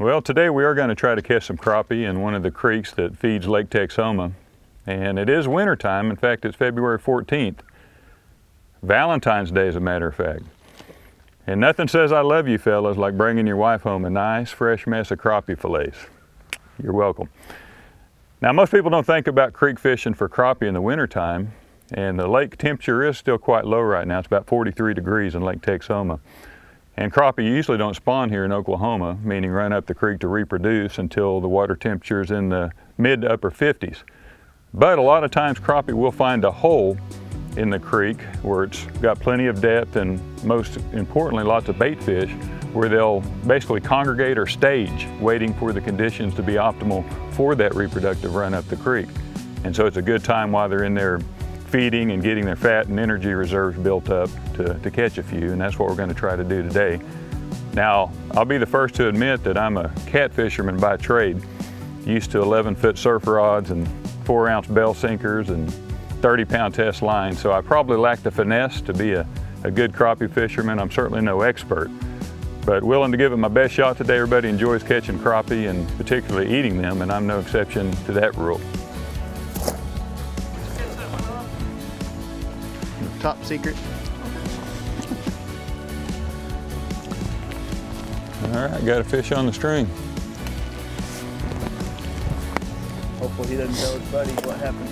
Well, today we are going to try to catch some crappie in one of the creeks that feeds Lake Texoma. And it is winter time. In fact, it's February 14th. Valentine's Day, as a matter of fact. And nothing says I love you fellas like bringing your wife home a nice fresh mess of crappie fillets. You're welcome. Now most people don't think about creek fishing for crappie in the wintertime and the lake temperature is still quite low right now. It's about 43 degrees in Lake Texoma. And crappie usually don't spawn here in Oklahoma, meaning run up the creek to reproduce until the water temperature is in the mid to upper 50s. But a lot of times crappie will find a hole in the creek where it's got plenty of depth and most importantly lots of bait fish where they'll basically congregate or stage waiting for the conditions to be optimal for that reproductive run up the creek. And so it's a good time while they're in there feeding and getting their fat and energy reserves built up to, to catch a few and that's what we're going to try to do today. Now I'll be the first to admit that I'm a cat fisherman by trade, used to 11 foot surf rods and four ounce bell sinkers and 30 pound test line, so I probably lack the finesse to be a, a good crappie fisherman. I'm certainly no expert, but willing to give it my best shot today. Everybody enjoys catching crappie and particularly eating them, and I'm no exception to that rule. Top secret. All right, got a fish on the string. Hopefully he doesn't tell his buddies what happened.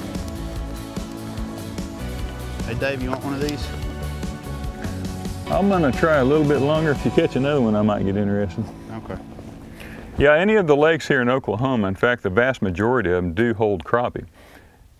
Hey Dave, you want one of these? I'm gonna try a little bit longer. If you catch another one, I might get interested. Okay. Yeah, any of the lakes here in Oklahoma, in fact, the vast majority of them do hold crappie.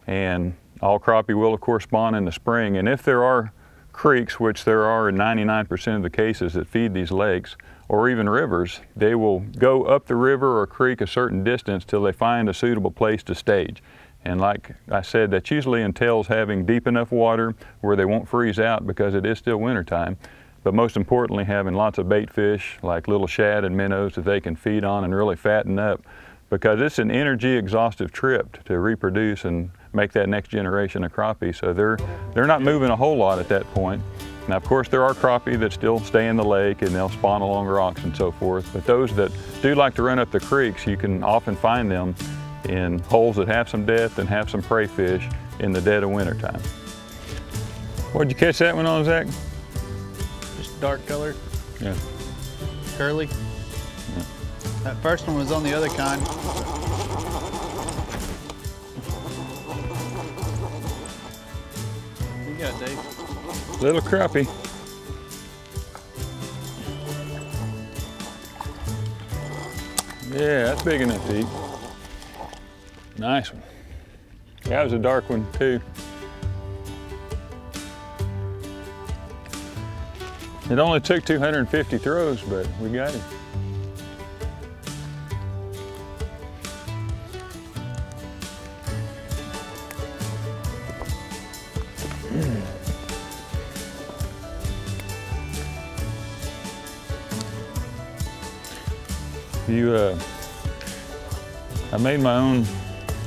And all crappie will, of course, spawn in the spring. And if there are creeks, which there are in 99% of the cases that feed these lakes, or even rivers, they will go up the river or creek a certain distance till they find a suitable place to stage. And like I said, that usually entails having deep enough water where they won't freeze out because it is still wintertime. But most importantly, having lots of bait fish like little shad and minnows that they can feed on and really fatten up because it's an energy exhaustive trip to reproduce and make that next generation of crappie. So they're, they're not moving a whole lot at that point. Now, of course, there are crappie that still stay in the lake and they'll spawn along rocks and so forth. But those that do like to run up the creeks, you can often find them in holes that have some depth and have some prey fish in the dead of winter time. Where'd you catch that one on, Zach? Just dark color. Yeah. Curly. Yeah. That first one was on the other kind. What you got, Dave? Little crappie. Yeah, that's big enough to eat. Nice one. That was a dark one too. It only took 250 throws, but we got him. You, uh, I made my own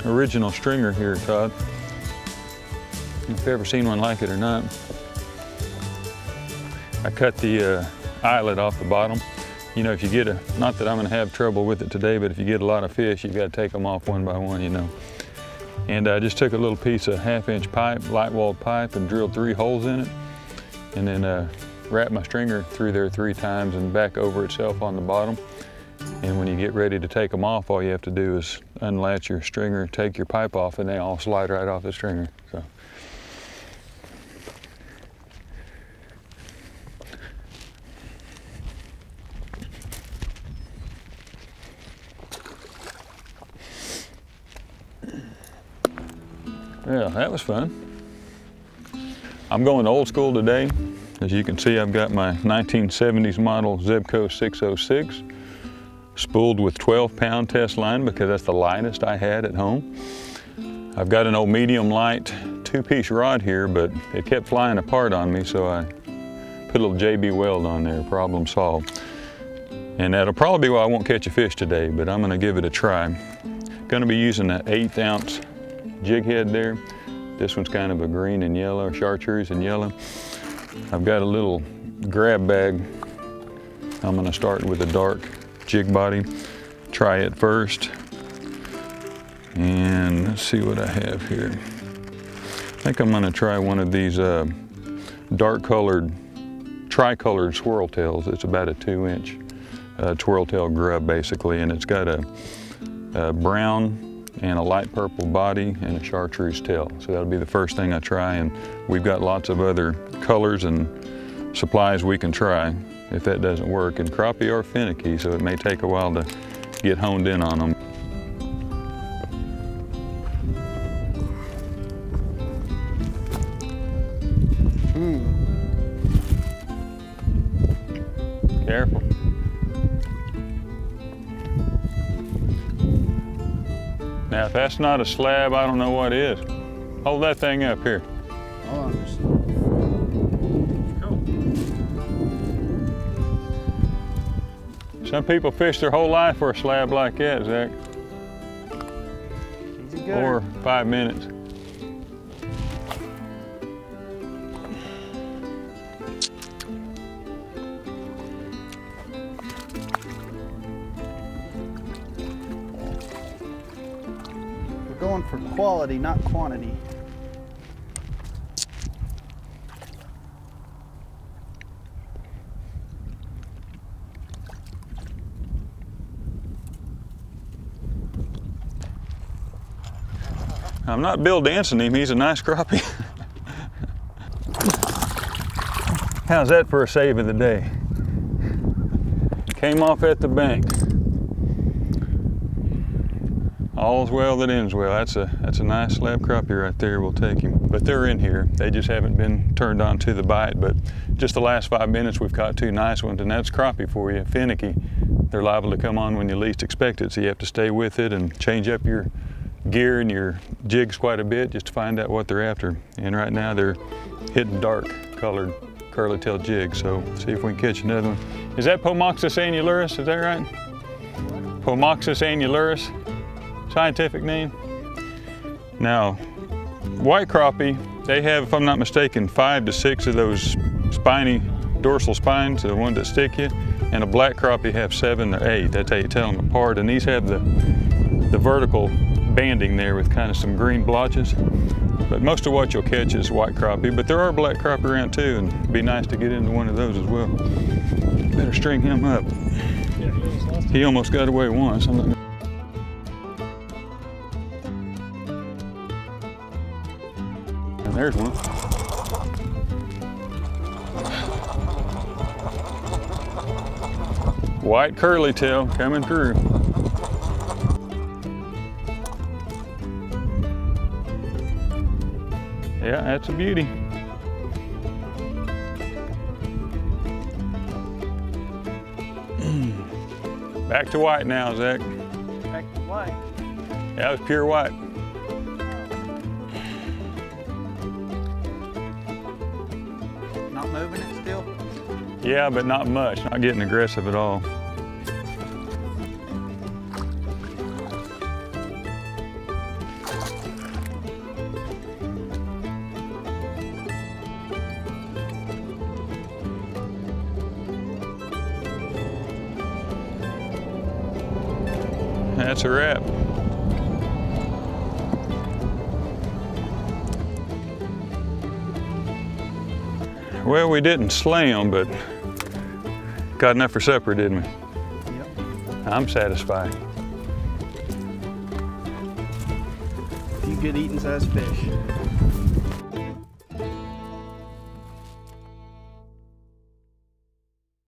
original stringer here, Todd. If you've ever seen one like it or not. I cut the uh, eyelet off the bottom. You know, if you get a, not that I'm gonna have trouble with it today, but if you get a lot of fish, you've gotta take them off one by one, you know. And I just took a little piece of half inch pipe, light walled pipe, and drilled three holes in it. And then uh, wrapped my stringer through there three times and back over itself on the bottom. And when you get ready to take them off, all you have to do is unlatch your stringer, take your pipe off, and they all slide right off the stringer. So. Yeah, that was fun. I'm going old school today. As you can see, I've got my 1970s model Zebco 606 spooled with 12 pound test line because that's the lightest I had at home. I've got an old medium light two piece rod here, but it kept flying apart on me, so I put a little JB weld on there, problem solved. And that'll probably be why I won't catch a fish today, but I'm gonna give it a try. Gonna be using an eighth ounce jig head there. This one's kind of a green and yellow, chartreuse and yellow. I've got a little grab bag. I'm gonna start with a dark jig body. try it first. And let's see what I have here. I think I'm gonna try one of these uh, dark colored, tricolored swirl tails. It's about a two inch uh, twirl tail grub basically, and it's got a, a brown and a light purple body and a chartreuse tail. So that'll be the first thing I try, and we've got lots of other colors and supplies we can try if that doesn't work. And crappie are finicky, so it may take a while to get honed in on them. Hmm. Careful. Now, if that's not a slab, I don't know what is. Hold that thing up here. Oh, Some people fish their whole life for a slab like that, Zach, or five minutes. We're going for quality, not quantity. I'm not Bill dancing him, he's a nice crappie. How's that for a save of the day? Came off at the bank. All's well that ends well. That's a that's a nice slab crappie right there. We'll take him. But they're in here. They just haven't been turned on to the bite. But just the last five minutes, we've caught two nice ones, and that's crappie for you. Finicky. They're liable to come on when you least expect it, so you have to stay with it and change up your gear and your jigs quite a bit just to find out what they're after. And right now they're hitting dark colored curly tail jigs. So see if we can catch another one. Is that Pomoxis annularis, Is that right? Pomoxis annularis, scientific name. Now, white crappie, they have, if I'm not mistaken, five to six of those spiny dorsal spines, the ones that stick you, and a black crappie have seven or eight. That's how you tell them apart. And these have the the vertical banding there with kind of some green blotches. But most of what you'll catch is white crappie, but there are black crappie around too, and it'd be nice to get into one of those as well. Better string him up. He almost got away once. And there's one. White curly tail coming through. Yeah, that's a beauty. Back to white now, Zach. Back to white. Yeah, it was pure white. Not moving it still? Yeah, but not much. Not getting aggressive at all. That's a wrap. Well, we didn't slay 'em, but got enough for supper, didn't we? Yep. I'm satisfied. A few good eating sized fish.